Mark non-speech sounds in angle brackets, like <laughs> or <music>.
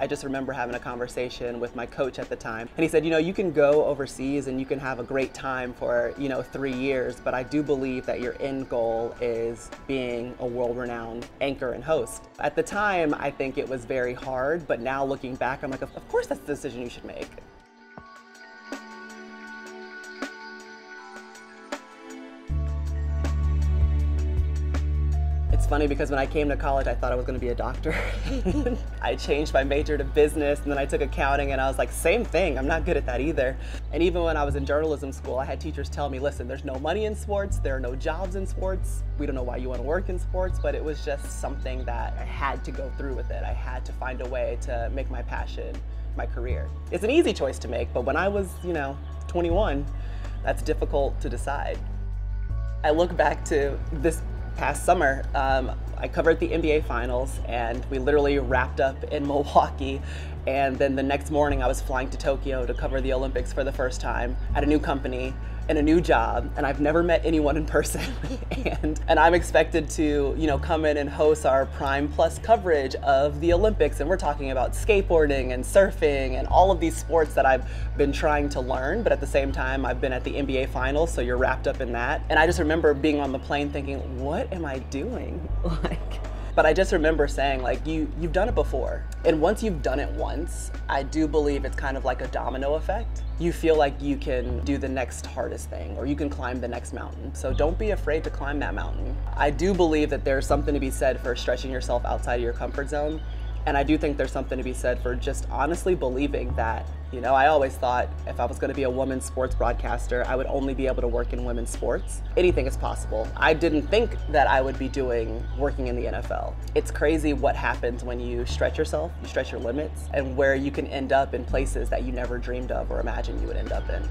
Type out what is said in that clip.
I just remember having a conversation with my coach at the time, and he said, you know, you can go overseas and you can have a great time for, you know, three years, but I do believe that your end goal is being a world renowned anchor and host. At the time, I think it was very hard, but now looking back, I'm like, of course that's the decision you should make. Funny because when I came to college, I thought I was going to be a doctor. <laughs> I changed my major to business and then I took accounting and I was like, same thing, I'm not good at that either. And even when I was in journalism school, I had teachers tell me, listen, there's no money in sports, there are no jobs in sports, we don't know why you want to work in sports, but it was just something that I had to go through with it. I had to find a way to make my passion my career. It's an easy choice to make, but when I was, you know, 21, that's difficult to decide. I look back to this past summer, um, I covered the NBA Finals, and we literally wrapped up in <laughs> Milwaukee. And then the next morning, I was flying to Tokyo to cover the Olympics for the first time at a new company and a new job and I've never met anyone in person. <laughs> And and I'm expected to you know come in and host our Prime Plus coverage of the Olympics. And we're talking about skateboarding and surfing and all of these sports that I've been trying to learn. But at the same time I've been at the NBA finals so you're wrapped up in that. And I just remember being on the plane thinking what am I doing? <laughs> Like but I just remember saying like you you've done it before. And once you've done it once, I do believe it's kind of like a domino effect. You feel like you can do the next hardest thing or you can climb the next mountain. So don't be afraid to climb that mountain. I do believe that there's something to be said for stretching yourself outside of your comfort zone. And I do think there's something to be said for just honestly believing that you know, I always thought if I was going to be a women's sports broadcaster, I would only be able to work in women's sports. Anything is possible. I didn't think that I would be doing working in the NFL. It's crazy what happens when you stretch yourself, you stretch your limits, and where you can end up in places that you never dreamed of or imagined you would end up in.